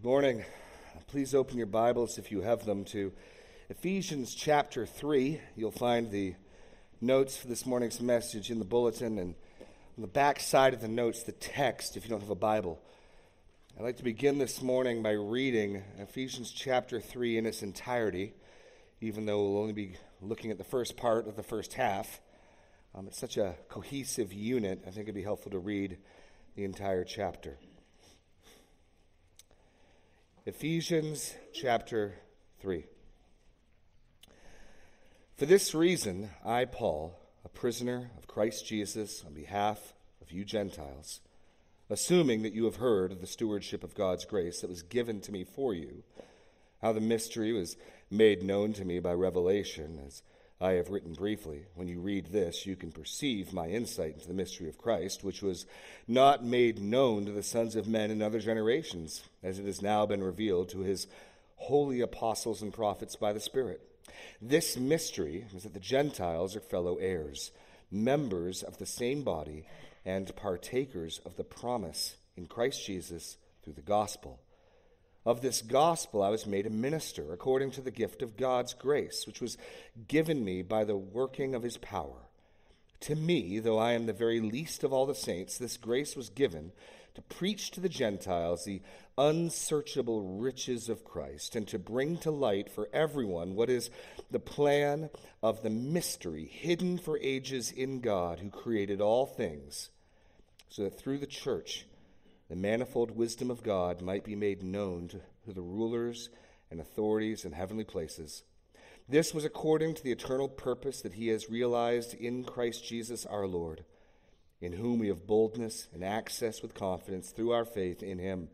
Good morning. Please open your Bibles, if you have them, to Ephesians chapter 3. You'll find the notes for this morning's message in the bulletin, and on the back side of the notes, the text, if you don't have a Bible. I'd like to begin this morning by reading Ephesians chapter 3 in its entirety, even though we'll only be looking at the first part of the first half. Um, it's such a cohesive unit, I think it'd be helpful to read the entire chapter. Ephesians chapter 3. For this reason, I, Paul, a prisoner of Christ Jesus, on behalf of you Gentiles, assuming that you have heard of the stewardship of God's grace that was given to me for you, how the mystery was made known to me by revelation, as I have written briefly. When you read this, you can perceive my insight into the mystery of Christ, which was not made known to the sons of men in other generations, as it has now been revealed to his holy apostles and prophets by the Spirit. This mystery is that the Gentiles are fellow heirs, members of the same body, and partakers of the promise in Christ Jesus through the gospel of this gospel I was made a minister according to the gift of God's grace, which was given me by the working of his power. To me, though I am the very least of all the saints, this grace was given to preach to the Gentiles the unsearchable riches of Christ and to bring to light for everyone what is the plan of the mystery hidden for ages in God who created all things, so that through the church, the manifold wisdom of God might be made known to, the rulers and authorities in heavenly places. This was according to the eternal purpose that he has realized in Christ Jesus our Lord, in whom we have boldness and access with confidence through our faith in him.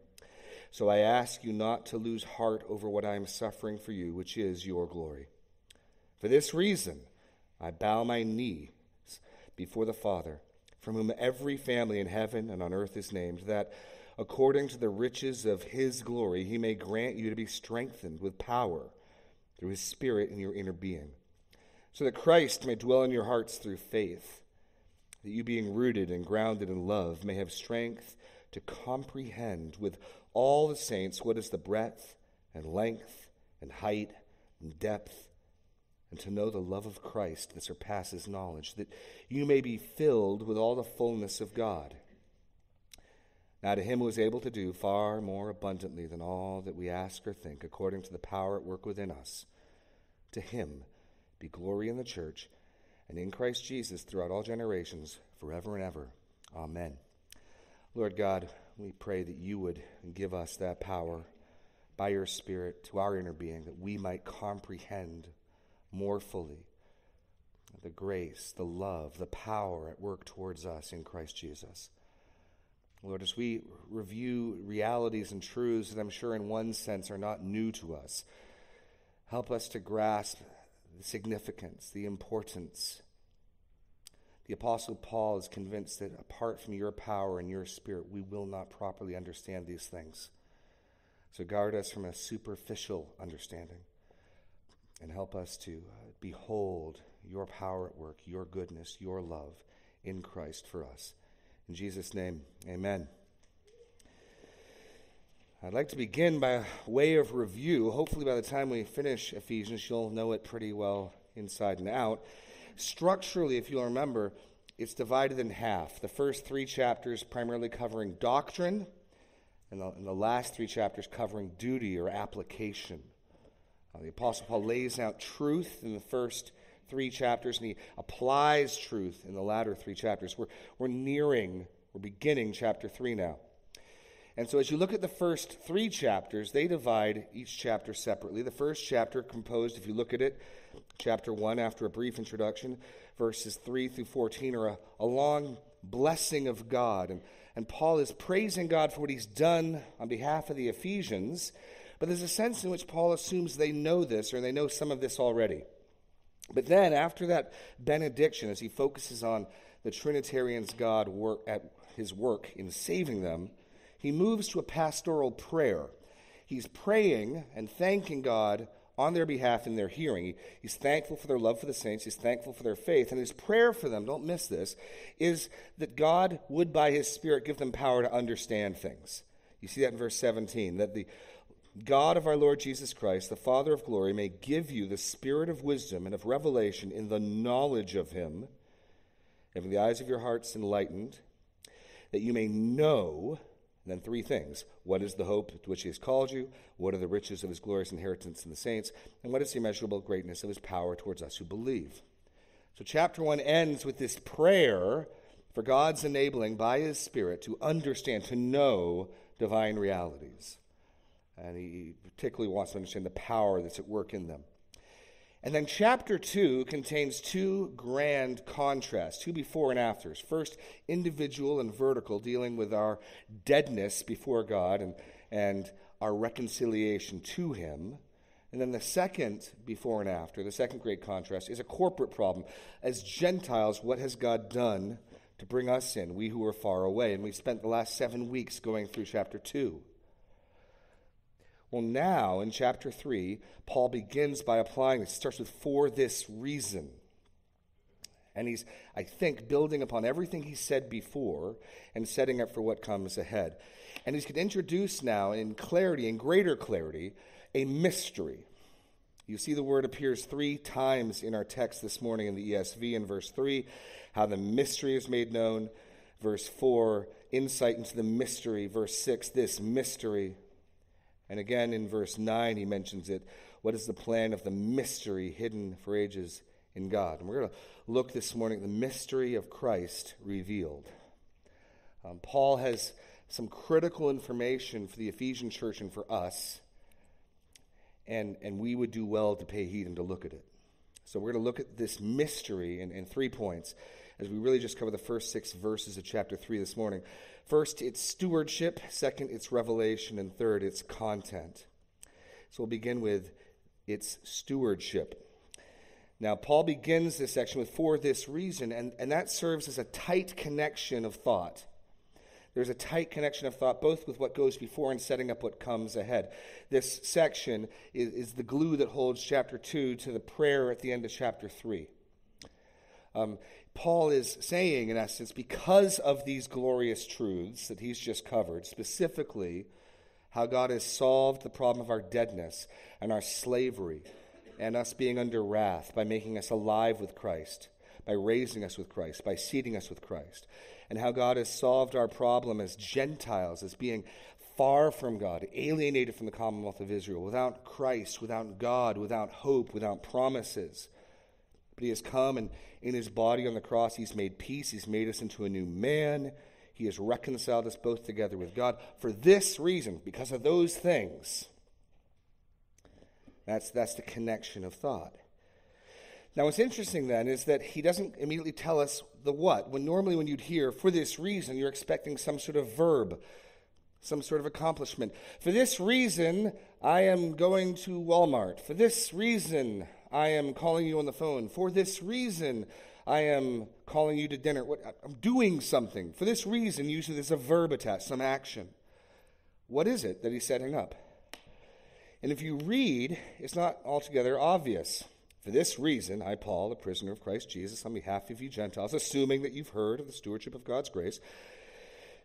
So I ask you not to lose heart over what I am suffering for you, which is your glory. For this reason, I bow my knees before the Father from whom every family in heaven and on earth is named, that according to the riches of his glory he may grant you to be strengthened with power through his Spirit in your inner being, so that Christ may dwell in your hearts through faith, that you, being rooted and grounded in love, may have strength to comprehend with all the saints what is the breadth and length and height and depth and to know the love of Christ that surpasses knowledge, that you may be filled with all the fullness of God. Now, to him who is able to do far more abundantly than all that we ask or think, according to the power at work within us, to him be glory in the church and in Christ Jesus throughout all generations, forever and ever. Amen. Lord God, we pray that you would give us that power by your Spirit to our inner being, that we might comprehend more fully the grace, the love, the power at work towards us in Christ Jesus. Lord, as we review realities and truths that I'm sure in one sense are not new to us, help us to grasp the significance, the importance. The Apostle Paul is convinced that apart from your power and your spirit, we will not properly understand these things. So guard us from a superficial understanding and help us to uh, behold your power at work, your goodness, your love in Christ for us. In Jesus' name, amen. I'd like to begin by way of review. Hopefully, by the time we finish Ephesians, you'll know it pretty well inside and out. Structurally, if you'll remember, it's divided in half. The first three chapters primarily covering doctrine, and the, and the last three chapters covering duty or application. Uh, the Apostle Paul lays out truth in the first three chapters, and he applies truth in the latter three chapters. We're, we're nearing, we're beginning chapter three now. And so, as you look at the first three chapters, they divide each chapter separately. The first chapter, composed, if you look at it, chapter 1, after a brief introduction, verses 3 through 14, are a, a long blessing of God. And, and Paul is praising God for what he's done on behalf of the Ephesians. But there's a sense in which Paul assumes they know this or they know some of this already. But then, after that benediction, as he focuses on the Trinitarian's God work at his work in saving them, he moves to a pastoral prayer. He's praying and thanking God on their behalf in their hearing. he's thankful for their love for the saints. He's thankful for their faith. And his prayer for them, don't miss this, is that God would, by his Spirit, give them power to understand things. You see that in verse 17, that the God of our Lord Jesus Christ, the Father of glory, may give you the spirit of wisdom and of revelation in the knowledge of him, having the eyes of your hearts enlightened, that you may know then three things. What is the hope to which he has called you? What are the riches of his glorious inheritance in the saints? And what is the immeasurable greatness of his power towards us who believe? So, chapter one ends with this prayer for God's enabling by his Spirit to understand, to know divine realities. And he particularly wants to understand the power that's at work in them. And then chapter 2 contains two grand contrasts, two before and afters. First, individual and vertical, dealing with our deadness before God and, and our reconciliation to Him. And then the second before and after, the second great contrast, is a corporate problem. As Gentiles, what has God done to bring us in, we who are far away? And we spent the last seven weeks going through chapter 2. Well, now in chapter 3, Paul begins by applying this. He starts with for this reason. And he's, I think, building upon everything he said before and setting up for what comes ahead. And he's going to introduce now, in clarity, in greater clarity, a mystery. You see, the word appears three times in our text this morning in the ESV in verse 3, how the mystery is made known. Verse 4, insight into the mystery. Verse 6, this mystery. And again in verse 9, he mentions it. What is the plan of the mystery hidden for ages in God? And we're going to look this morning at the mystery of Christ revealed. Um, Paul has some critical information for the Ephesian church and for us, and, and we would do well to pay heed and to look at it. So we're going to look at this mystery in, in three points as we really just cover the first six verses of chapter 3 this morning. First, it's stewardship. Second, it's revelation. And third, it's content. So we'll begin with its stewardship. Now, Paul begins this section with for this reason, and, and that serves as a tight connection of thought. There's a tight connection of thought, both with what goes before and setting up what comes ahead. This section is, is the glue that holds chapter 2 to the prayer at the end of chapter 3. Um, Paul is saying, in essence, because of these glorious truths that he's just covered, specifically how God has solved the problem of our deadness and our slavery and us being under wrath by making us alive with Christ, by raising us with Christ, by seating us with Christ, and how God has solved our problem as Gentiles, as being far from God, alienated from the commonwealth of Israel, without Christ, without God, without hope, without promises. But he has come and in his body on the cross, he's made peace. He's made us into a new man. He has reconciled us both together with God. For this reason, because of those things, that's, that's the connection of thought. Now, what's interesting then is that he doesn't immediately tell us the what. When normally, when you'd hear, for this reason, you're expecting some sort of verb, some sort of accomplishment. For this reason, I am going to Walmart. For this reason, I am calling you on the phone. For this reason, I am calling you to dinner. What, I'm doing something. For this reason, usually there's a verb attached, some action. What is it that he's setting up? And if you read, it's not altogether obvious. For this reason, I, Paul, a prisoner of Christ Jesus, on behalf of you Gentiles, assuming that you've heard of the stewardship of God's grace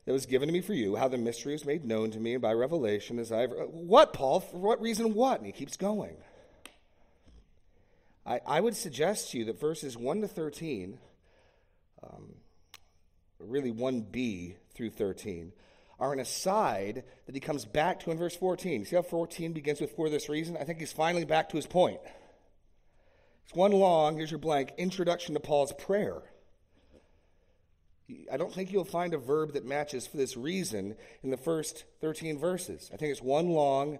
that was given to me for you, how the mystery was made known to me by revelation as I've. What, Paul? For what reason? What? And he keeps going. I, I would suggest to you that verses 1 to 13, um, really 1b through 13, are an aside that he comes back to in verse 14. See how 14 begins with for this reason? I think he's finally back to his point. It's one long, here's your blank, introduction to Paul's prayer. I don't think you'll find a verb that matches for this reason in the first 13 verses. I think it's one long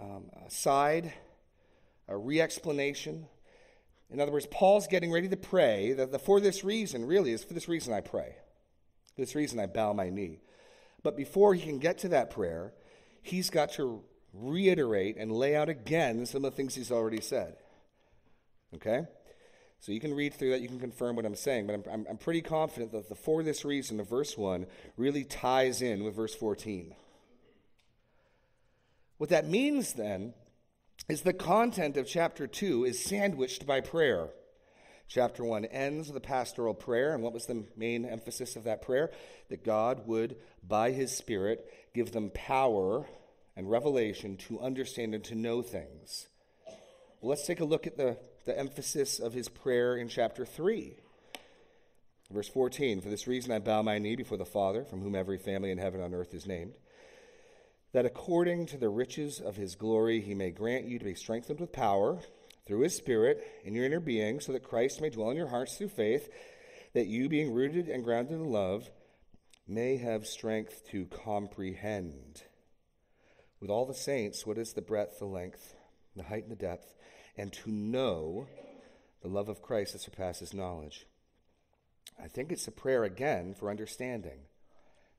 um, aside a re explanation. In other words, Paul's getting ready to pray. That the, for this reason, really, is for this reason I pray. For this reason I bow my knee. But before he can get to that prayer, he's got to reiterate and lay out again some of the things he's already said. Okay? So you can read through that, you can confirm what I'm saying, but I'm, I'm, I'm pretty confident that the for this reason of verse 1 really ties in with verse 14. What that means then is the content of chapter 2 is sandwiched by prayer. Chapter 1 ends with pastoral prayer, and what was the main emphasis of that prayer? That God would, by his Spirit, give them power and revelation to understand and to know things. Well, let's take a look at the, the emphasis of his prayer in chapter 3. Verse 14 For this reason I bow my knee before the Father, from whom every family in heaven and on earth is named, that according to the riches of his glory he may grant you to be strengthened with power through his Spirit in your inner being, so that Christ may dwell in your hearts through faith, that you, being rooted and grounded in love, may have strength to comprehend with all the saints what is the breadth, the length, the height, and the depth, and to know the love of Christ that surpasses knowledge. I think it's a prayer again for understanding,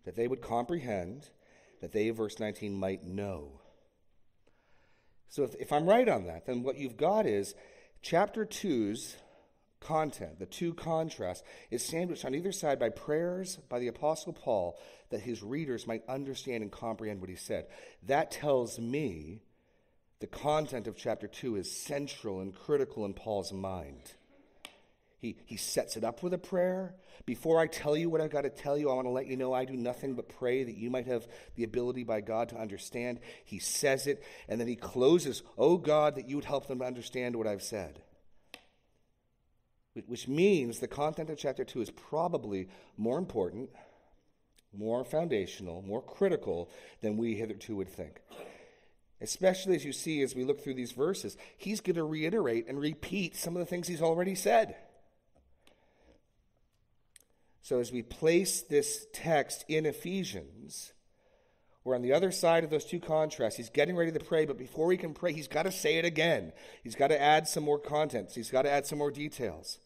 that they would comprehend, that they, verse 19, might know. So if, if I'm right on that, then what you've got is chapter 2's content, the two contrasts, is sandwiched on either side by prayers by the Apostle Paul that his readers might understand and comprehend what he said. That tells me the content of chapter 2 is central and critical in Paul's mind. He, he sets it up with a prayer. Before I tell you what I've got to tell you, I want to let you know I do nothing but pray that you might have the ability by God to understand. He says it, and then he closes, Oh God, that you would help them to understand what I've said which means the content of chapter 2 is probably more important, more foundational, more critical than we hitherto would think. Especially as you see as we look through these verses, he's going to reiterate and repeat some of the things he's already said. So as we place this text in Ephesians, we're on the other side of those two contrasts. He's getting ready to pray, but before he can pray, he's got to say it again. He's got to add some more content. He's got to add some more details.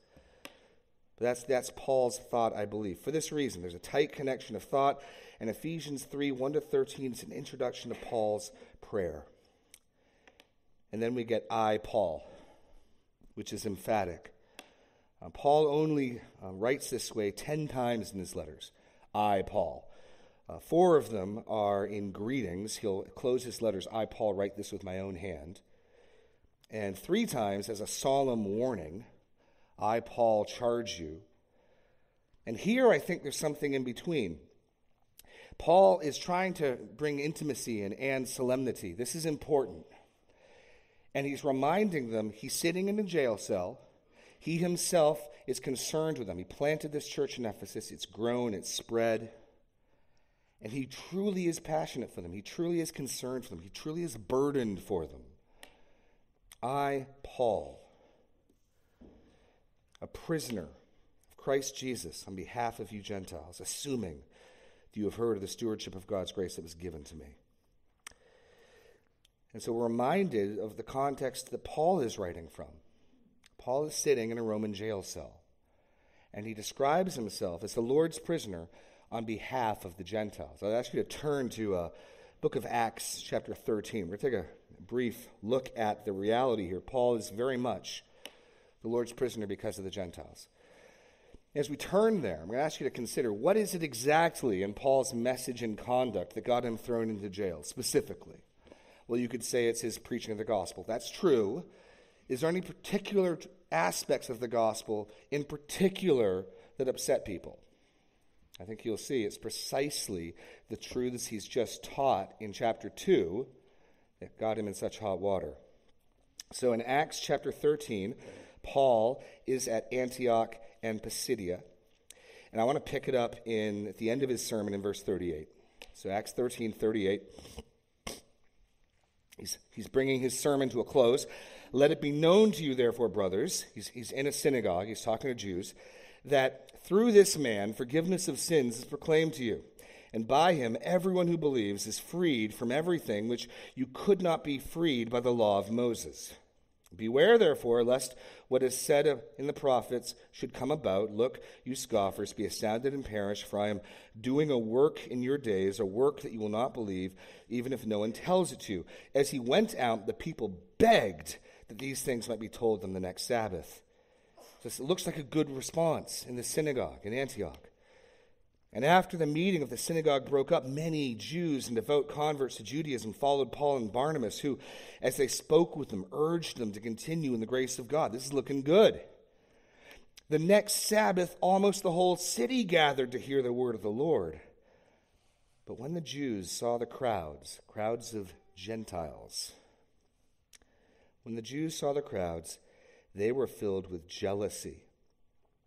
But that's, that's Paul's thought, I believe. For this reason, there's a tight connection of thought, and Ephesians 3 1 to 13 is an introduction to Paul's prayer. And then we get I, Paul, which is emphatic. Uh, Paul only uh, writes this way 10 times in his letters. I, Paul. Uh, four of them are in greetings. He'll close his letters, I, Paul, write this with my own hand. And three times as a solemn warning I, Paul, charge you. And here I think there's something in between. Paul is trying to bring intimacy in and solemnity. This is important. And he's reminding them he's sitting in a jail cell. He himself is concerned with them. He planted this church in Ephesus, it's grown, it's spread. And he truly is passionate for them. He truly is concerned for them. He truly is burdened for them. I, Paul, a prisoner of Christ Jesus on behalf of you Gentiles, assuming that you have heard of the stewardship of God's grace that was given to me. And so we're reminded of the context that Paul is writing from. Paul is sitting in a Roman jail cell, and he describes himself as the Lord's prisoner on behalf of the Gentiles. I'd ask you to turn to uh, book of Acts, chapter 13. We're going to take a brief look at the reality here. Paul is very much the Lord's prisoner because of the Gentiles. As we turn there, I'm going to ask you to consider what is it exactly in Paul's message and conduct that got him thrown into jail specifically? Well, you could say it's his preaching of the gospel. That's true. Is there any particular aspects of the gospel in particular that upset people? I think you'll see it's precisely the truths he's just taught in chapter 2 that got him in such hot water. So in Acts chapter 13, Paul is at Antioch and Pisidia. And I want to pick it up in at the end of his sermon in verse 38. So Acts 13, 38. He's, he's bringing his sermon to a close. Let it be known to you, therefore, brothers, he's, he's in a synagogue, he's talking to Jews, that through this man forgiveness of sins is proclaimed to you. And by him, everyone who believes is freed from everything which you could not be freed by the law of Moses. Beware, therefore, lest what is said in the prophets should come about. Look, you scoffers, be astounded and perish, for I am doing a work in your days, a work that you will not believe, even if no one tells it to you. As he went out, the people begged that these things might be told them the next Sabbath. So it looks like a good response in the synagogue in Antioch. And after the meeting of the synagogue broke up, many Jews and devout converts to Judaism followed Paul and Barnabas, who, as they spoke with them, urged them to continue in the grace of God. This is looking good. The next Sabbath, almost the whole city gathered to hear the word of the Lord. But when the Jews saw the crowds, crowds of Gentiles, when the Jews saw the crowds, they were filled with jealousy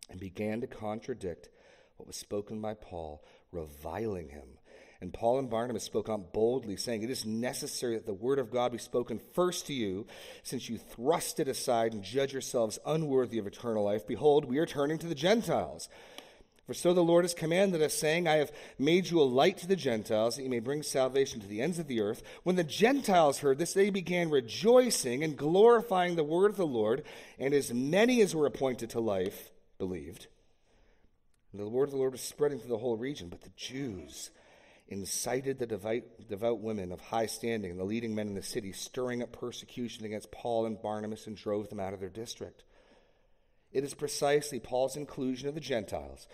and began to contradict what was spoken by Paul, reviling him. And Paul and Barnabas spoke out boldly, saying, It is necessary that the word of God be spoken first to you, since you thrust it aside and judge yourselves unworthy of eternal life. Behold, we are turning to the Gentiles. For so the Lord has commanded us, saying, I have made you a light to the Gentiles, that you may bring salvation to the ends of the earth. When the Gentiles heard this, they began rejoicing and glorifying the word of the Lord, and as many as were appointed to life believed. And the word of the Lord was spreading through the whole region, but the Jews incited the devout, devout women of high standing and the leading men in the city, stirring up persecution against Paul and Barnabas, and drove them out of their district. It is precisely Paul's inclusion of the Gentiles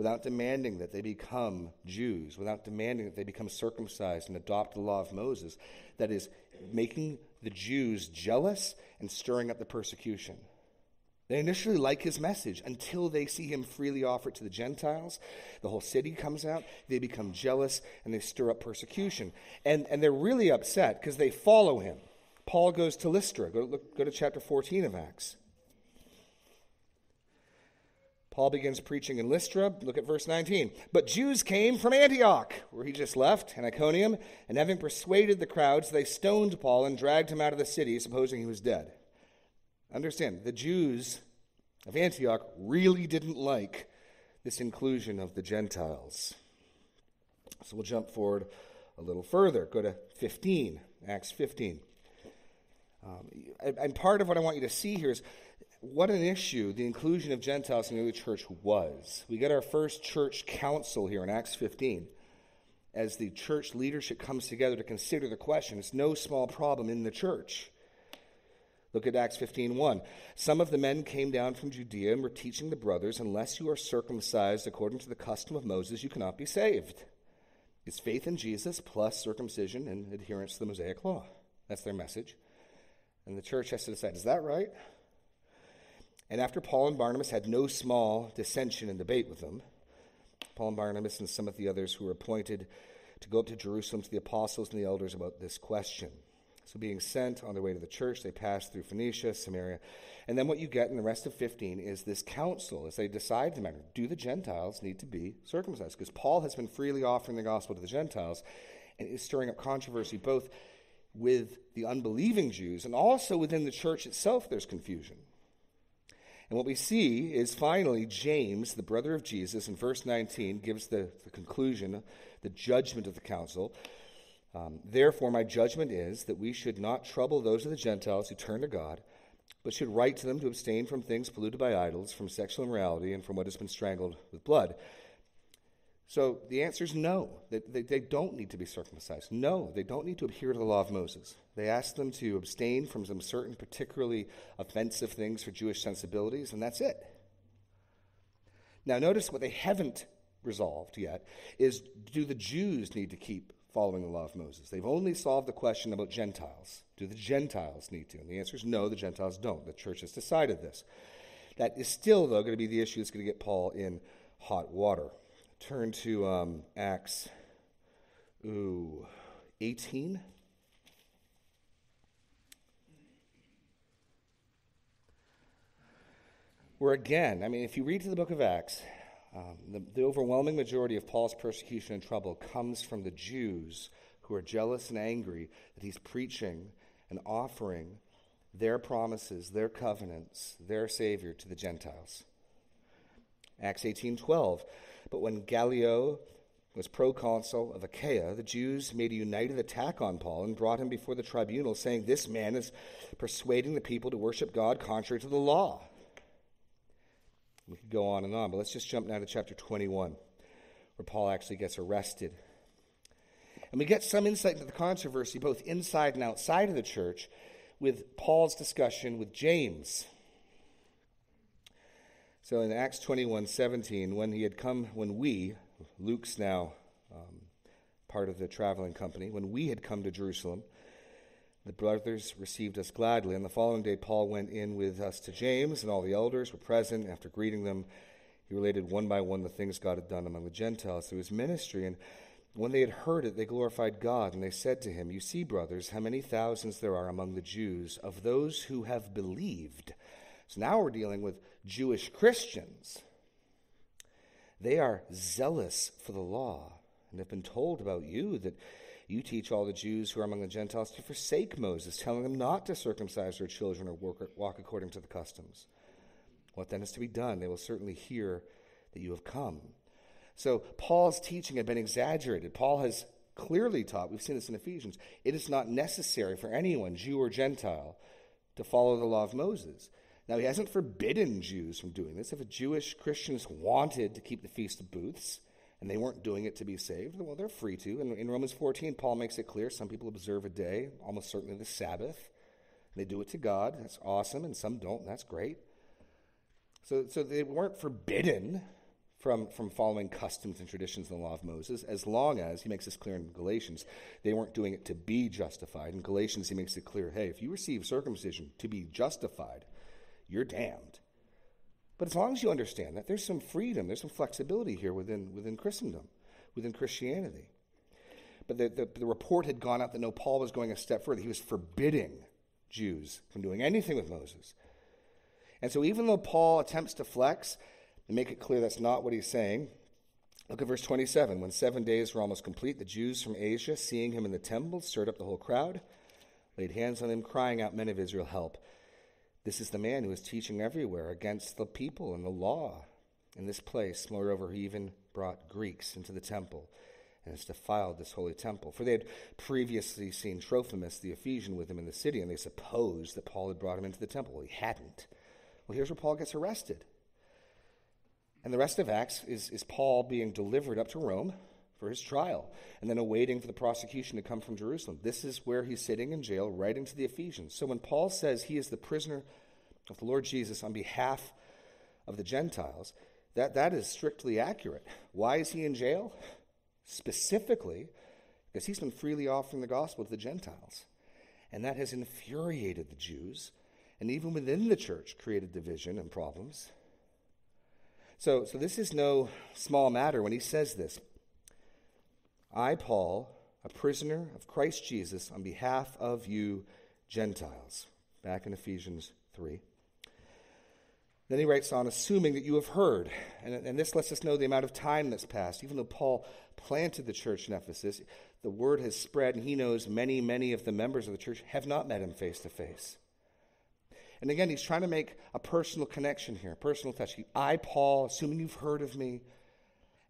without demanding that they become Jews, without demanding that they become circumcised and adopt the law of Moses, that is making the Jews jealous and stirring up the persecution. They initially like his message until they see him freely offer it to the Gentiles. The whole city comes out. They become jealous and they stir up persecution. And, and they're really upset because they follow him. Paul goes to Lystra. Go, look, go to chapter 14 of Acts. Paul begins preaching in Lystra. Look at verse 19. But Jews came from Antioch, where he just left, and Iconium, and having persuaded the crowds, they stoned Paul and dragged him out of the city, supposing he was dead. Understand, the Jews of Antioch really didn't like this inclusion of the Gentiles. So we'll jump forward a little further. Go to 15, Acts 15. Um, and part of what I want you to see here is what an issue the inclusion of Gentiles in the early church was. We get our first church council here in Acts 15 as the church leadership comes together to consider the question. It's no small problem in the church. Look at Acts 15:1. Some of the men came down from Judea and were teaching the brothers, unless you are circumcised according to the custom of Moses, you cannot be saved. It's faith in Jesus plus circumcision and adherence to the Mosaic law. That's their message. And the church has to decide, is that right? And after Paul and Barnabas had no small dissension and debate with them, Paul and Barnabas and some of the others who were appointed to go up to Jerusalem to the apostles and the elders about this question. So, being sent on their way to the church, they passed through Phoenicia, Samaria. And then what you get in the rest of 15 is this council as they decide the matter. Do the Gentiles need to be circumcised? Because Paul has been freely offering the gospel to the Gentiles and is stirring up controversy both with the unbelieving Jews and also within the church itself, there's confusion. And what we see is finally James, the brother of Jesus, in verse 19, gives the, the conclusion, the judgment of the council. Um, Therefore, my judgment is that we should not trouble those of the Gentiles who turn to God, but should write to them to abstain from things polluted by idols, from sexual immorality, and from what has been strangled with blood. So the answer is no. They, they, they, don't need to be circumcised. No, they don't need to adhere to the law of Moses. They ask them to abstain from some certain particularly offensive things for Jewish sensibilities, and that's it. Now, notice what they haven't resolved yet is do the Jews need to keep following the law of Moses? They've only solved the question about Gentiles. Do the Gentiles need to? And the answer is no, the Gentiles don't. The church has decided this. That is still, though, going to be the issue that's going to get Paul in hot water turn to um, Acts ooh, 18. Where again, I mean, if you read through the book of Acts, um, the, the overwhelming majority of Paul's persecution and trouble comes from the Jews who are jealous and angry that he's preaching and offering their promises, their covenants, their Savior to the Gentiles. Acts 18:12 but when Gallio was proconsul of Achaia, the Jews made a united attack on Paul and brought him before the tribunal, saying, This man is persuading the people to worship God contrary to the law. We could go on and on, but let's just jump now to chapter 21, where Paul actually gets arrested. And we get some insight into the controversy, both inside and outside of the church, with Paul's discussion with James. So in Acts 21 17, when he had come, when we, Luke's now um, part of the traveling company, when we had come to Jerusalem, the brothers received us gladly. And the following day, Paul went in with us to James, and all the elders were present. After greeting them, he related one by one the things God had done among the Gentiles through his ministry. And When they had heard it, they glorified God, and they said to him, You see, brothers, how many thousands there are among the Jews of those who have believed. So now we're dealing with Jewish Christians. They are zealous for the law, and have been told about you that you teach all the Jews who are among the Gentiles to forsake Moses, telling them not to circumcise their children or walk according to the customs. What then is to be done? They will certainly hear that you have come. So Paul's teaching had been exaggerated. Paul has clearly taught, we've seen this in Ephesians, it is not necessary for anyone, Jew or Gentile, to follow the law of Moses. Now, he hasn't forbidden Jews from doing this. If a Jewish Christians wanted to keep the Feast of Booths and they weren't doing it to be saved, well, they're free to. And in Romans 14, Paul makes it clear some people observe a day, almost certainly the Sabbath. They do it to God. That's awesome. And some don't. And that's great. So, so they weren't forbidden from, from following customs and traditions in the law of Moses, as long as, he makes this clear in Galatians, they weren't doing it to be justified. In Galatians, he makes it clear hey, if you receive circumcision to be justified, you're damned. But as long as you understand that, there's some freedom, there's some flexibility here within, within Christendom, within Christianity. But the, the, the report had gone out that no, Paul was going a step further. He was forbidding Jews from doing anything with Moses. And so, even though Paul attempts to flex, and make it clear that's not what he's saying. Look at verse 27. When seven days were almost complete, the Jews from Asia, seeing him in the temple, stirred up the whole crowd, laid hands on him, crying out, Men of Israel, help. This is the man who is teaching everywhere against the people and the law. In this place, moreover, he even brought Greeks into the temple and has defiled this holy temple. For they had previously seen Trophimus the Ephesian with him in the city, and they supposed that Paul had brought him into the temple. Well, he hadn't. Well, here's where Paul gets arrested. And the rest of Acts is, is Paul being delivered up to Rome for his trial and then awaiting for the prosecution to come from Jerusalem. This is where he's sitting in jail, writing to the Ephesians. So when Paul says he is the prisoner of the Lord Jesus on behalf of the Gentiles, that, that is strictly accurate. Why is he in jail? Specifically, because he's been freely offering the gospel to the Gentiles. And that has infuriated the Jews, and even within the church, created division and problems. So, so this is no small matter when he says this. I, Paul, a prisoner of Christ Jesus, on behalf of you Gentiles. Back in Ephesians 3. Then he writes on, assuming that you have heard. And, and this lets us know the amount of time that's passed. Even though Paul planted the church in Ephesus, the word has spread, and he knows many, many of the members of the church have not met him face to face. And again, he's trying to make a personal connection here, personal touch. I, Paul, assuming you've heard of me.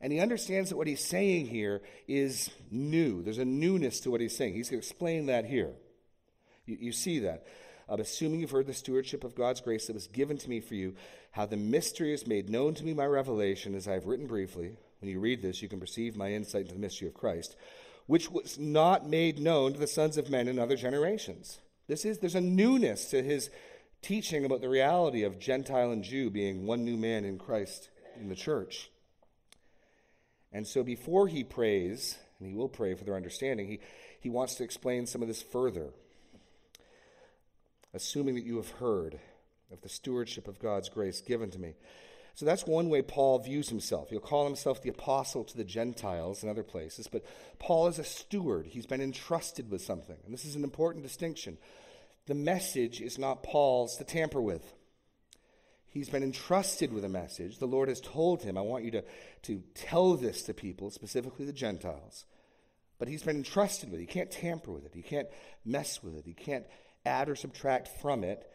And he understands that what he's saying here is new. There's a newness to what he's saying. He's going to explain that here. You, you see that. Um, assuming you've heard the stewardship of God's grace that was given to me for you, how the mystery is made known to me by revelation, as I have written briefly. When you read this, you can perceive my insight into the mystery of Christ, which was not made known to the sons of men in other generations. This is, there's a newness to his teaching about the reality of Gentile and Jew being one new man in Christ in the church. And so before he prays, and he will pray for their understanding, he, he wants to explain some of this further. Assuming that you have heard of the stewardship of God's grace given to me. So that's one way Paul views himself. He'll call himself the apostle to the Gentiles in other places, but Paul is a steward. He's been entrusted with something. And this is an important distinction the message is not Paul's to tamper with. He's been entrusted with a message. The Lord has told him, I want you to, to tell this to people, specifically the Gentiles. But he's been entrusted with it. He can't tamper with it. He can't mess with it. He can't add or subtract from it.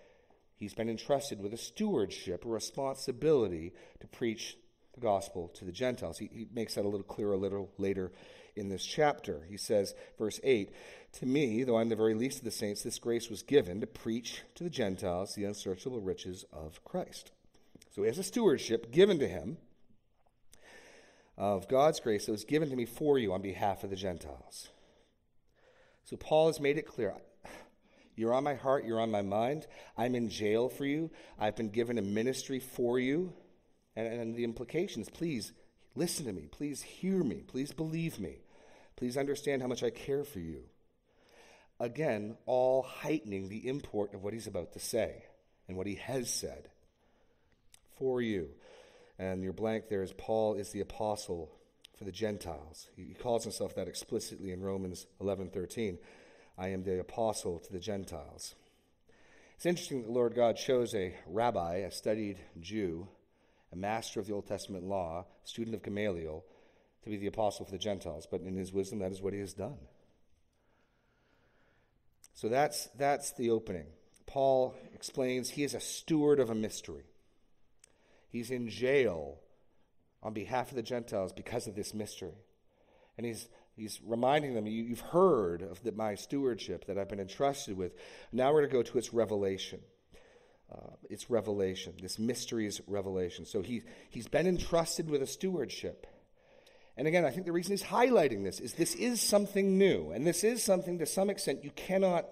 He's been entrusted with a stewardship, a responsibility to preach the gospel to the Gentiles. He, he makes that a little clearer a little later in this chapter. He says, verse 8, To me, though I'm the very least of the saints, this grace was given to preach to the Gentiles the unsearchable riches of Christ. So he has a stewardship given to him of God's grace that was given to me for you on behalf of the Gentiles. So Paul has made it clear. You're on my heart, you're on my mind. I'm in jail for you. I've been given a ministry for you. And, and the implications, please listen to me. Please hear me. Please believe me. Please understand how much I care for you. Again, all heightening the import of what he's about to say and what he has said for you. And your blank there is Paul is the apostle for the Gentiles. He calls himself that explicitly in Romans 11:13. I am the apostle to the Gentiles. It's interesting that the Lord God chose a rabbi, a studied Jew, a master of the Old Testament law, student of Gamaliel, to be the apostle for the Gentiles. But in his wisdom, that is what he has done. So that's, that's the opening. Paul explains he is a steward of a mystery. He's in jail on behalf of the Gentiles because of this mystery. And he's, he's reminding them, you, have heard of the, my stewardship that I've been entrusted with. Now we're going to go to its revelation. Uh, its revelation. This mystery is revelation. So he, he's been entrusted with a stewardship. And again, I think the reason he's highlighting this is this is something new. And this is something to some extent you cannot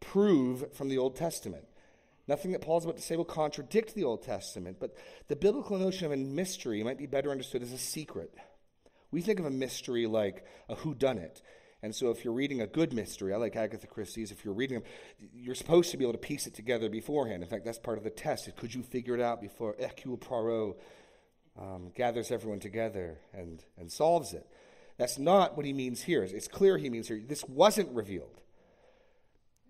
prove from the Old Testament. Nothing that Paul's about to say will contradict the Old Testament, but the biblical notion of a mystery might be better understood as a secret. We think of a mystery like a whodunit. And so, if you're reading a good mystery, I like Agatha Christie's, if you're reading them, you're supposed to be able to piece it together beforehand. In fact, that's part of the test. Could you figure it out before Hercule Poirot um, gathers everyone together and, and solves it? That's not what he means here. It's clear he means here. This wasn't revealed.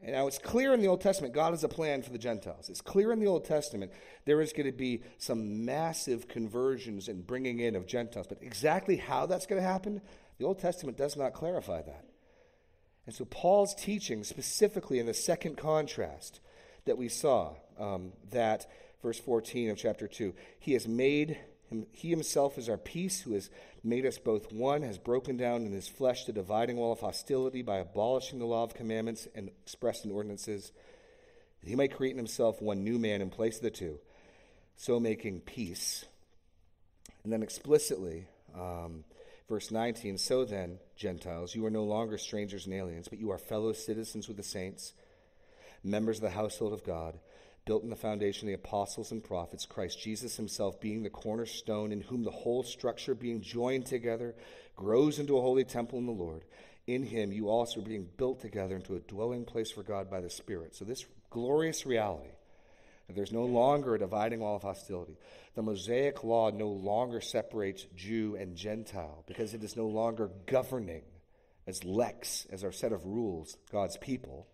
And now it's clear in the Old Testament God has a plan for the Gentiles. It's clear in the Old Testament there is going to be some massive conversions and bringing in of Gentiles. But exactly how that's going to happen, the Old Testament does not clarify that. And so Paul's teaching, specifically in the second contrast that we saw, um, that verse 14 of chapter 2, he has made he himself is our peace, who has made us both one, has broken down in his flesh the dividing wall of hostility by abolishing the law of commandments and expressed in ordinances, that he might create in himself one new man in place of the two, so making peace. And then explicitly, um, verse 19 So then, Gentiles, you are no longer strangers and aliens, but you are fellow citizens with the saints, members of the household of God built in the foundation of the apostles and prophets, Christ Jesus himself being the cornerstone, in whom the whole structure being joined together grows into a holy temple in the Lord. In him you also are being built together into a dwelling place for God by the Spirit. So, this glorious reality that there's no longer a dividing wall of hostility. The Mosaic law no longer separates Jew and Gentile because it is no longer governing as lex, as our set of rules, God's people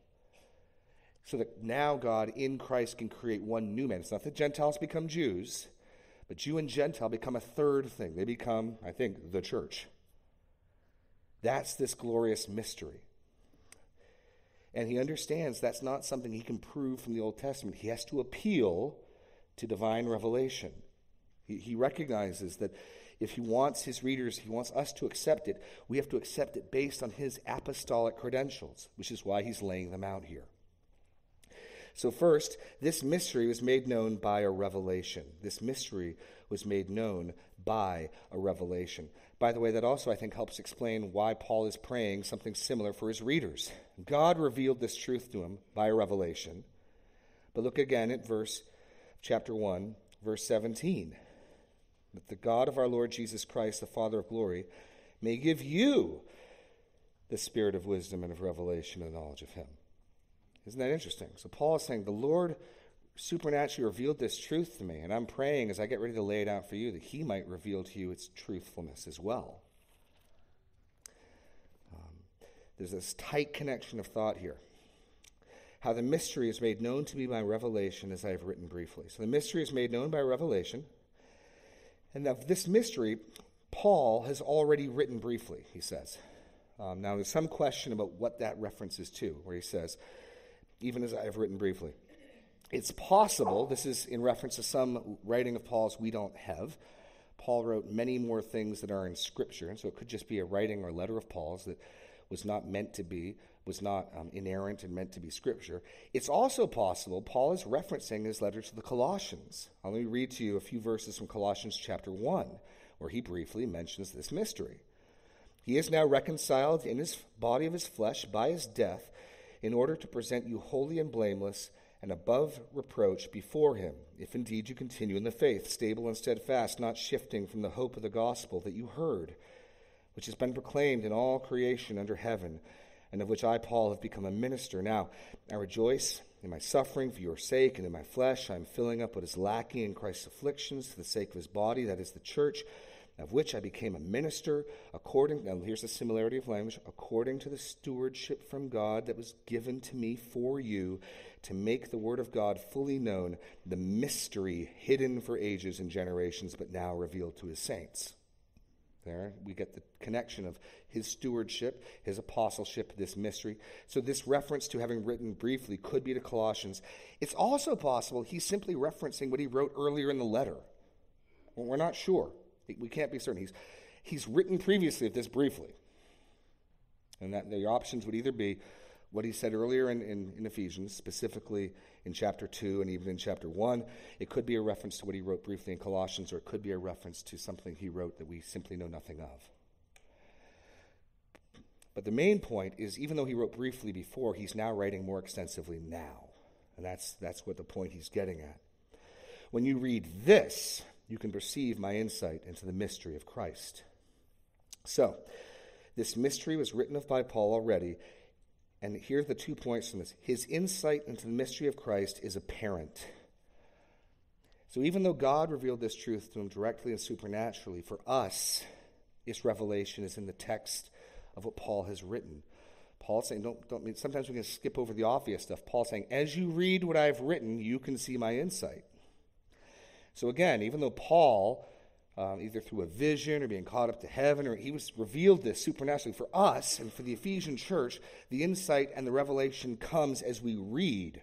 so that now God in Christ can create one new man. It's not that Gentiles become Jews, but Jew and Gentile become a third thing. They become, I think, the church. That's this glorious mystery. And he understands that's not something he can prove from the Old Testament. He has to appeal to divine revelation. He, he recognizes that if he wants his readers, he wants us to accept it, we have to accept it based on his apostolic credentials, which is why he's laying them out here. So, first, this mystery was made known by a revelation. This mystery was made known by a revelation. By the way, that also, I think, helps explain why Paul is praying something similar for his readers. God revealed this truth to him by a revelation. But look again at verse chapter 1, verse 17. That the God of our Lord Jesus Christ, the Father of glory, may give you the spirit of wisdom and of revelation and knowledge of him. Isn't that interesting? So Paul is saying, The Lord supernaturally revealed this truth to me, and I'm praying as I get ready to lay it out for you that He might reveal to you its truthfulness as well. Um, there's this tight connection of thought here. How the mystery is made known to me by revelation, as I have written briefly. So the mystery is made known by revelation. And of this mystery, Paul has already written briefly, he says. Um, now, there's some question about what that references to, where he says, even as I have written briefly. It's possible, this is in reference to some writing of Paul's we don't have. Paul wrote many more things that are in Scripture, and so it could just be a writing or letter of Paul's that was not meant to be, was not um, inerrant and meant to be Scripture. It's also possible Paul is referencing his letter to the Colossians. Let me read to you a few verses from Colossians chapter 1, where he briefly mentions this mystery. He is now reconciled in his body of his flesh by his death in order to present you holy and blameless and above reproach before him, if indeed you continue in the faith, stable and steadfast, not shifting from the hope of the gospel that you heard, which has been proclaimed in all creation under heaven, and of which I, Paul, have become a minister. Now, I rejoice in my suffering for your sake, and in my flesh I am filling up what is lacking in Christ's afflictions for the sake of his body, that is the church of which I became a minister according, now here's the similarity of language, according to the stewardship from God that was given to me for you to make the word of God fully known, the mystery hidden for ages and generations, but now revealed to his saints. There, we get the connection of his stewardship, his apostleship, this mystery. So, this reference to having written briefly could be to Colossians. It's also possible he's simply referencing what he wrote earlier in the letter. We're not sure. We can't be certain. He's, he's written previously of this briefly. And that the options would either be what he said earlier in, in, in, Ephesians, specifically in chapter 2 and even in chapter 1. It could be a reference to what he wrote briefly in Colossians, or it could be a reference to something he wrote that we simply know nothing of. But the main point is even though he wrote briefly before, he's now writing more extensively now. And that's, that's what the point he's getting at. When you read this, you can perceive my insight into the mystery of Christ. So, this mystery was written of by Paul already, and here are the two points from this. His insight into the mystery of Christ is apparent. So, even though God revealed this truth to him directly and supernaturally, for us, its revelation is in the text of what Paul has written. Paul's saying, don't, don't mean, sometimes we can skip over the obvious stuff. Paul's saying, as you read what I've written, you can see my insight. So again, even though Paul, um, either through a vision or being caught up to heaven, or he was revealed this supernaturally for us and for the Ephesian church, the insight and the revelation comes as we read.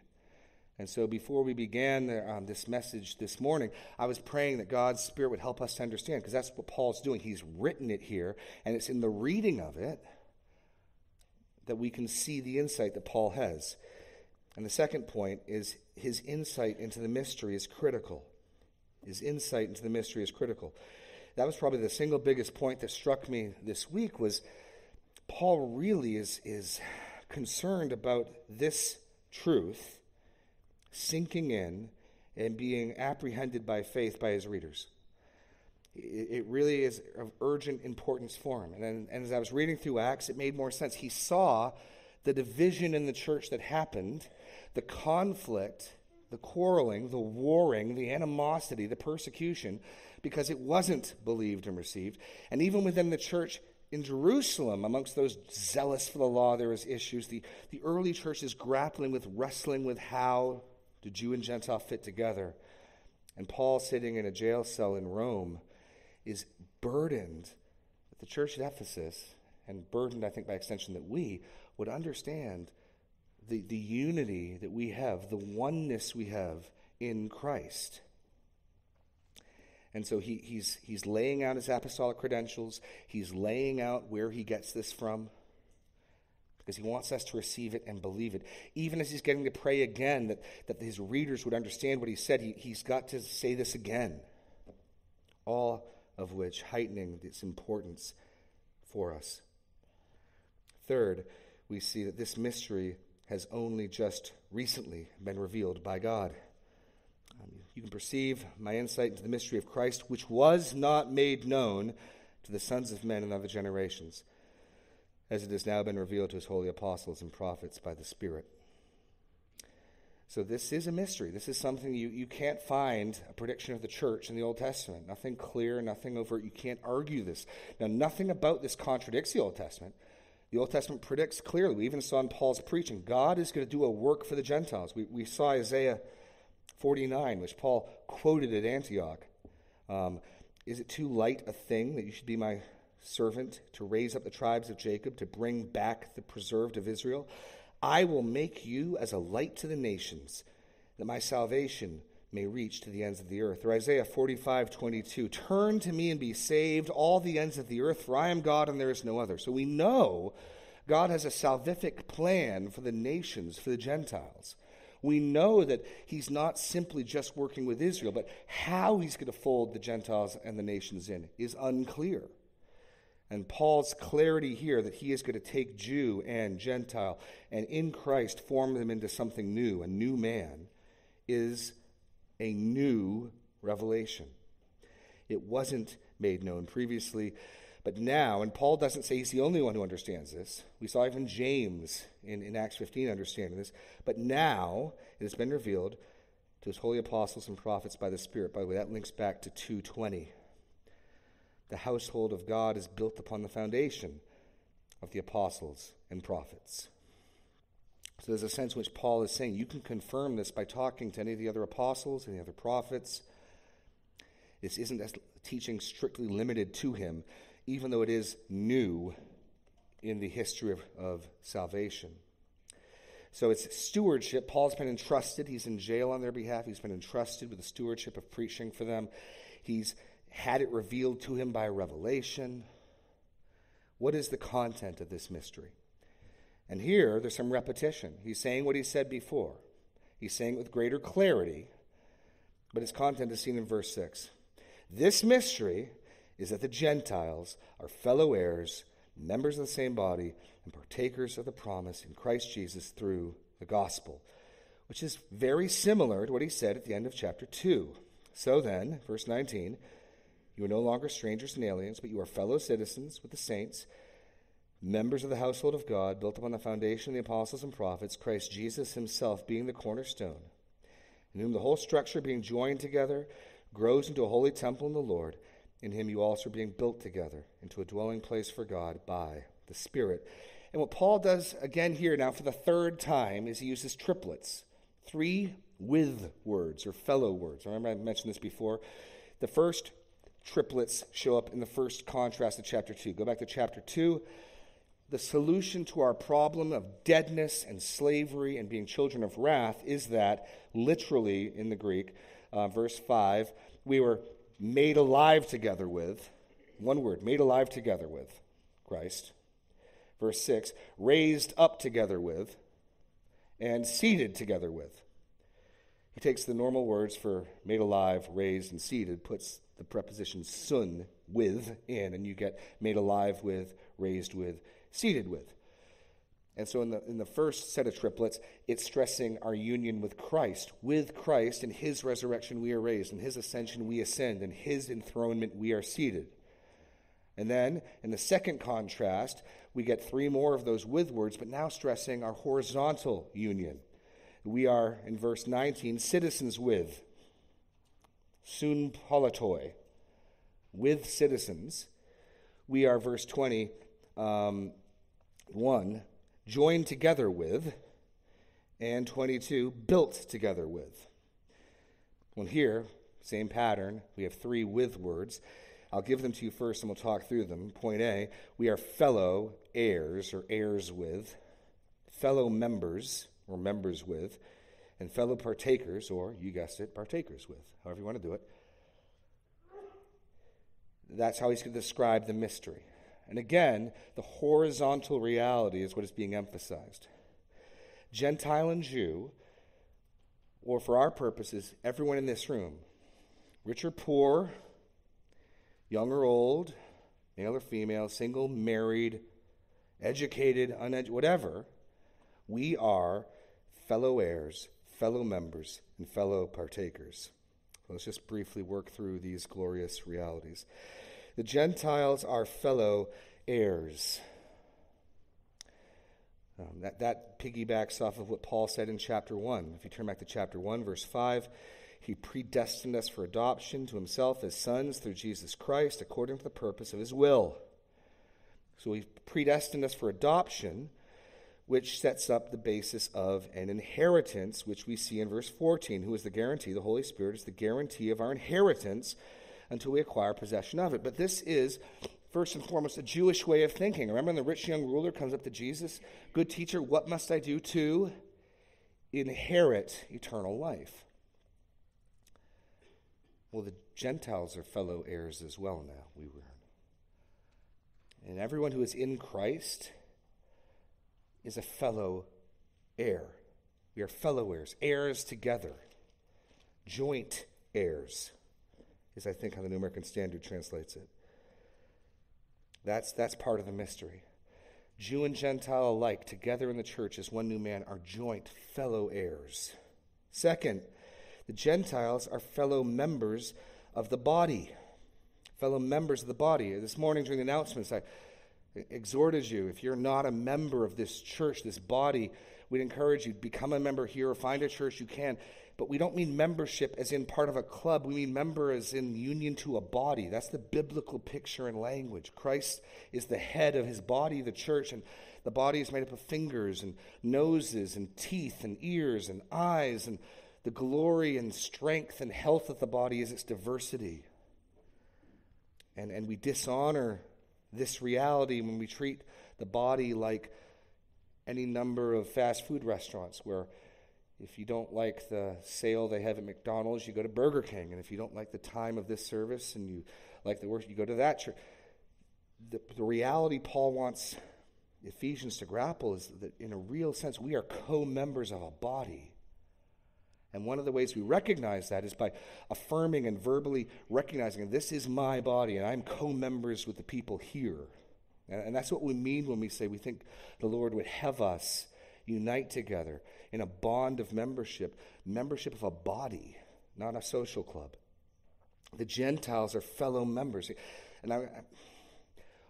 And so before we began the, um, this message this morning, I was praying that God's Spirit would help us to understand, because that's what Paul's doing. He's written it here, and it's in the reading of it that we can see the insight that Paul has. And the second point is his insight into the mystery is critical. His insight into the mystery is critical. That was probably the single biggest point that struck me this week was Paul really is, is concerned about this truth sinking in and being apprehended by faith by his readers. It, really is of urgent importance for him. And, and as I was reading through Acts, it made more sense. He saw the division in the church that happened, the conflict the quarreling, the warring, the animosity, the persecution, because it wasn't believed and received. And even within the church in Jerusalem, amongst those zealous for the law, there was issues. The, the early church is grappling with, wrestling with how do Jew and Gentile fit together. And Paul, sitting in a jail cell in Rome, is burdened with the church at Ephesus, and burdened, I think, by extension, that we would understand the, the unity that we have, the oneness we have in Christ. And so he, he's, he's laying out his apostolic credentials. He's laying out where he gets this from because he wants us to receive it and believe it. Even as he's getting to pray again, that, that his readers would understand what he said, he, he's got to say this again. All of which heightening its importance for us. Third, we see that this mystery has only just recently been revealed by God. Um, you can perceive my insight into the mystery of Christ, which was not made known to the sons of men in other generations, as it has now been revealed to his holy apostles and prophets by the Spirit. So, this is a mystery. This is something you, you can't find a prediction of the church in the Old Testament. Nothing clear, nothing overt. You can't argue this. Now, nothing about this contradicts the Old Testament. The Old Testament predicts clearly. We even saw in Paul's preaching, God is going to do a work for the Gentiles. We, we saw Isaiah 49, which Paul quoted at Antioch. Um, is it too light a thing that you should be my servant to raise up the tribes of Jacob, to bring back the preserved of Israel? I will make you as a light to the nations, that my salvation may reach to the ends of the earth. Or Isaiah 45, 22. Turn to me and be saved, all the ends of the earth, for I am God and there is no other. So we know God has a salvific plan for the nations, for the Gentiles. We know that he's not simply just working with Israel, but how he's going to fold the Gentiles and the nations in is unclear. And Paul's clarity here that he is going to take Jew and Gentile and in Christ form them into something new, a new man, is a new revelation. It wasn't made known previously, but now, and Paul doesn't say he's the only one who understands this. We saw even James in, in Acts 15 understanding this. But now it has been revealed to his holy apostles and prophets by the Spirit. By the way, that links back to 220. the household of God is built upon the foundation of the apostles and prophets. So there's a sense in which Paul is saying you can confirm this by talking to any of the other apostles, any other prophets. This isn't a teaching strictly limited to him, even though it is new in the history of, of salvation. So it's stewardship. Paul's been entrusted. He's in jail on their behalf. He's been entrusted with the stewardship of preaching for them. He's had it revealed to him by revelation. What is the content of this mystery? And here, there's some repetition. He's saying what he said before. He's saying it with greater clarity, but its content is seen in verse 6. This mystery is that the Gentiles are fellow heirs, members of the same body, and partakers of the promise in Christ Jesus through the gospel, which is very similar to what he said at the end of chapter 2. So then, verse 19, you are no longer strangers and aliens, but you are fellow citizens with the saints, members of the household of God, built upon the foundation of the apostles and prophets, Christ Jesus himself being the cornerstone, in whom the whole structure being joined together grows into a holy temple in the Lord. In him you also are being built together into a dwelling place for God by the Spirit. And what Paul does again here now for the third time is he uses triplets, three with words or fellow words. Remember, I mentioned this before. The first triplets show up in the first contrast of chapter 2. Go back to chapter 2. The solution to our problem of deadness and slavery and being children of wrath is that, literally in the Greek, uh, verse 5, we were made alive together with, one word, made alive together with Christ. Verse 6, raised up together with, and seated together with. He takes the normal words for made alive, raised, and seated, puts the preposition sun with in, and you get made alive with, raised with, seated with. And so in the, in the first set of triplets, it's stressing our union with Christ. With Christ, in his resurrection, we are raised. In his ascension, we ascend. In his enthronement, we are seated. And then in the second contrast, we get three more of those with words, but now stressing our horizontal union. We are, in verse 19, citizens with, sun politoi, with citizens. We are, verse 20, um, 1, joined together with, and 22, built together with. Well, here, same pattern. We have three with words. I'll give them to you first and we'll talk through them. Point A we are fellow heirs or heirs with, fellow members or members with, and fellow partakers, or you guessed it, partakers with, however you want to do it. That's how he's going to describe the mystery. And again, the horizontal reality is what is being emphasized. Gentile and Jew, or for our purposes, everyone in this room, rich or poor, young or old, male or female, single, married, educated, uneducated, whatever, we are fellow heirs, fellow members, and fellow partakers. Let's just briefly work through these glorious realities. The Gentiles are fellow heirs. Um, that, that piggybacks off of what Paul said in chapter 1. If you turn back to chapter 1, verse 5, he predestined us for adoption to himself as sons through Jesus Christ according to the purpose of his will. So he predestined us for adoption, which sets up the basis of an inheritance, which we see in verse 14. Who is the guarantee? The Holy Spirit is the guarantee of our inheritance until we acquire possession of it. But this is, first and foremost, a Jewish way of thinking. Remember when the rich young ruler comes up to Jesus? Good teacher, what must I do to inherit eternal life? Well, the Gentiles are fellow heirs as well now. We were. And everyone who is in Christ is a fellow heir. We are fellow heirs, heirs together, joint heirs is I think how the New American Standard translates it. That's, that's part of the mystery. Jew and Gentile alike, together in the church as one new man, are joint fellow heirs. Second, the Gentiles are fellow members of the body. Fellow members of the body. This morning during the announcements, I exhorted you if you're not a member of this church, this body, we'd encourage you to become a member here or find a church you can. But we don't mean membership as in part of a club. We mean member as in union to a body. That's the biblical picture and language. Christ is the head of his body, the church, and the body is made up of fingers and noses and teeth and ears and eyes. And the glory and strength and health of the body is its diversity. And, and we dishonor this reality when we treat the body like any number of fast food restaurants where if you don't like the sale they have at McDonald's, you go to Burger King. And if you don't like the time of this service and you like the worship, you go to that church. The, the reality Paul wants Ephesians to grapple is that in a real sense, we are co members of a body. And one of the ways we recognize that is by affirming and verbally recognizing this is my body and I'm co members with the people here. And, that's what we mean when we say we think the Lord would have us unite together in a bond of membership, membership of a body, not a social club. The Gentiles are fellow members. And I,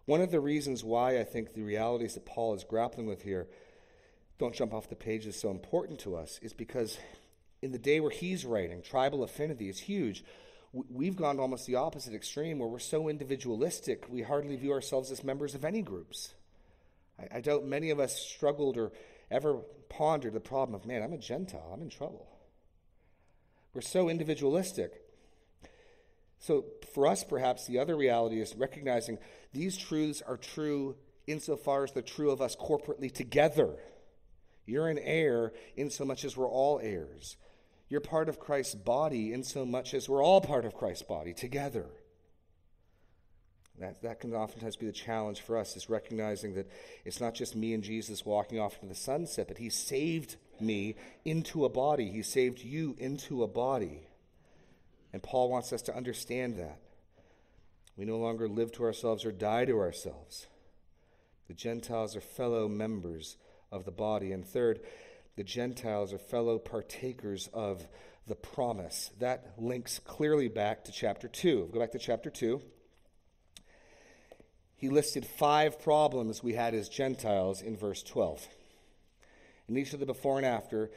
one of the reasons why I think the realities that Paul is grappling with here don't jump off the page is so important to us is because in the day where he's writing, tribal affinity is huge. We've gone to almost the opposite extreme where we're so individualistic, we hardly view ourselves as members of any groups. I, I doubt many of us struggled or ever pondered the problem of, man, I'm a Gentile, I'm in trouble. We're so individualistic. So, for us, perhaps the other reality is recognizing these truths are true insofar as they're true of us corporately together. You're an heir in so much as we're all heirs. You're part of Christ's body in so much as we're all part of Christ's body together. That, that can oftentimes be the challenge for us, is recognizing that it's not just me and Jesus walking off into the sunset, but He saved me into a body. He saved you into a body. And Paul wants us to understand that. We no longer live to ourselves or die to ourselves. The Gentiles are fellow members of the body. And third, the Gentiles are fellow partakers of the promise. That links clearly back to chapter 2. Go back to chapter 2. He listed five problems we had as Gentiles in verse 12. In each of the before and after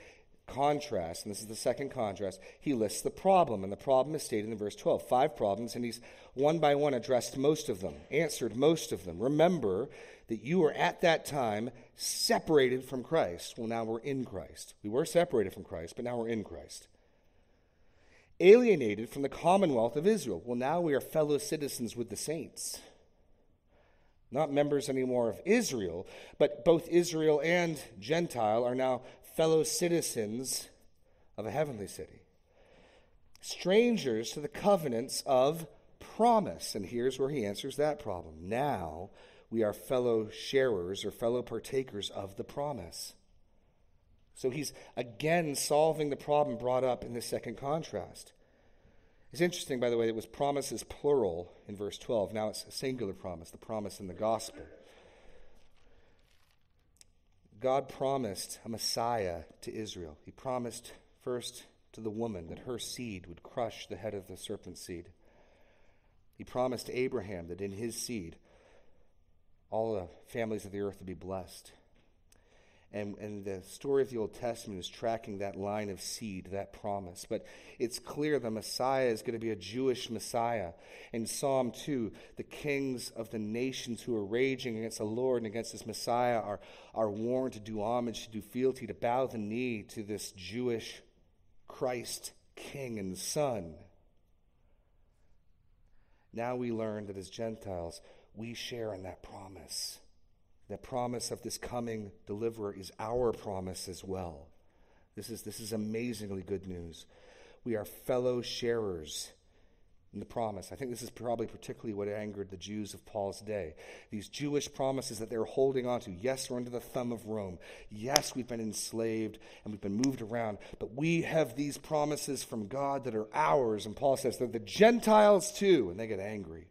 contrast, and this is the second contrast, he lists the problem. And the problem is stated in verse 12. Five problems, and he's one by one addressed most of them, answered most of them. Remember that you were at that time separated from Christ. Well, now we're in Christ. We were separated from Christ, but now we're in Christ. Alienated from the commonwealth of Israel. Well, now we are fellow citizens with the saints. Not members anymore of Israel, but both Israel and Gentile are now fellow citizens of a heavenly city. Strangers to the covenants of promise. And here's where he answers that problem. Now we are fellow sharers or fellow partakers of the promise. So he's again solving the problem brought up in the second contrast. It's interesting, by the way, it was promises plural in verse 12. Now it's a singular promise, the promise in the gospel. God promised a Messiah to Israel. He promised first to the woman that her seed would crush the head of the serpent seed. He promised Abraham that in his seed all the families of the earth would be blessed. And, and the story of the Old Testament is tracking that line of seed, that promise. But it's clear the Messiah is going to be a Jewish Messiah. In Psalm 2, the kings of the nations who are raging against the Lord and against this Messiah are, are warned to do homage, to do fealty, to bow the knee to this Jewish Christ King and Son. Now we learn that as Gentiles, we share in that promise. That promise of this coming deliverer is our promise as well. This is, this is amazingly good news. We are fellow sharers in the promise. I think this is probably particularly what angered the Jews of Paul's day. These Jewish promises that they're holding on to. Yes, we're under the thumb of Rome. Yes, we've been enslaved and we've been moved around. But we have these promises from God that are ours. And Paul says they're the Gentiles too. And they get angry.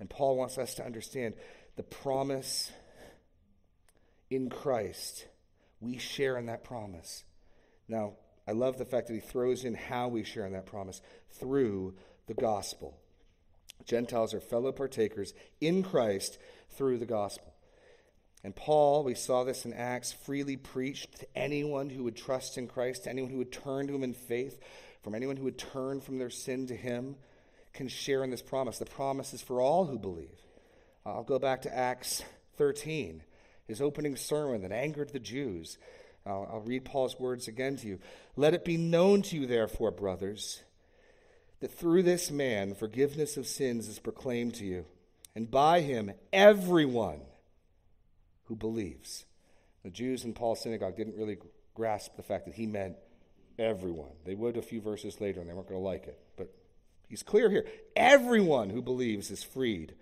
And Paul wants us to understand the promise in Christ. We share in that promise. Now, I love the fact that he throws in how we share in that promise through the gospel. Gentiles are fellow partakers in Christ through the gospel. And Paul, we saw this in Acts, freely preached to anyone who would trust in Christ, to anyone who would turn to him in faith, from anyone who would turn from their sin to him, can share in this promise. The promise is for all who believe. Uh, I'll go back to Acts 13, his opening sermon that angered the Jews. I'll, I'll read Paul's words again to you. Let it be known to you, therefore, brothers, that through this man forgiveness of sins is proclaimed to you, and by him everyone who believes. The Jews in Paul's synagogue didn't really grasp the fact that he meant everyone. They would a few verses later and they weren't going to like it. But he's clear here. Everyone who believes is freed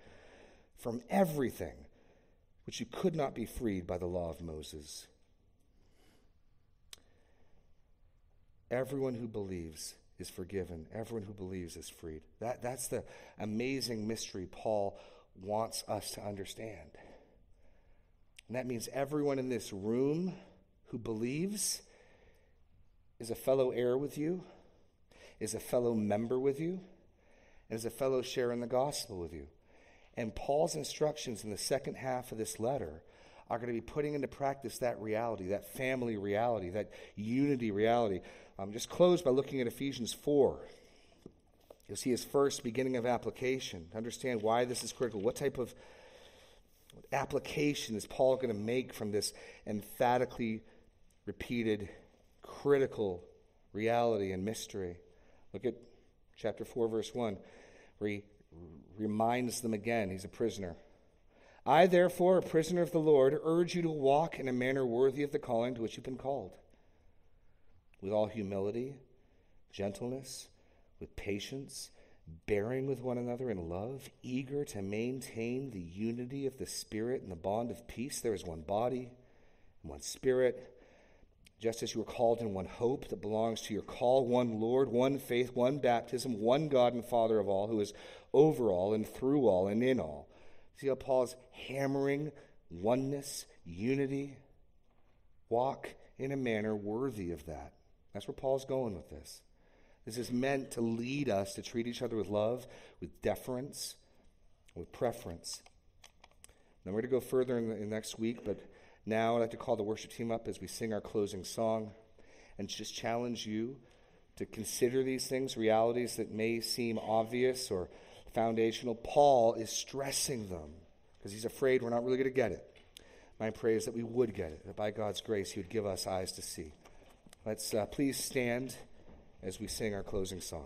from everything which you could not be freed by the law of Moses. Everyone who believes is forgiven. Everyone who believes is freed. That, that's the amazing mystery Paul wants us to understand. And that means everyone in this room who believes is a fellow heir with you, is a fellow member with you, and is a fellow share in the gospel with you. And Paul's instructions in the second half of this letter are going to be putting into practice that reality, that family reality, that unity reality. Um, just close by looking at Ephesians 4. You'll see his first beginning of application. Understand why this is critical. What type of application is Paul going to make from this emphatically repeated, critical reality and mystery? Look at chapter 4, verse 1, where he reminds them again he's a prisoner. I, therefore, a prisoner of the Lord, urge you to walk in a manner worthy of the calling to which you've been called, with all humility, gentleness, with patience bearing with one another in love, eager to maintain the unity of the Spirit and the bond of peace. There is one body and one Spirit, just as you were called in one hope that belongs to your call, one Lord, one faith, one baptism, one God and Father of all, who is over all and through all and in all. See how Paul's hammering oneness, unity? Walk in a manner worthy of that. That's where Paul's going with this. This is meant to lead us to treat each other with love, with deference, with preference. Now, we're going to go further in the in next week, but now I'd like to call the worship team up as we sing our closing song and just challenge you to consider these things, realities that may seem obvious or foundational. Paul is stressing them because he's afraid we're not really going to get it. My prayer is that we would get it, that by God's grace, He would give us eyes to see. Let's uh, please stand as we sing our closing song.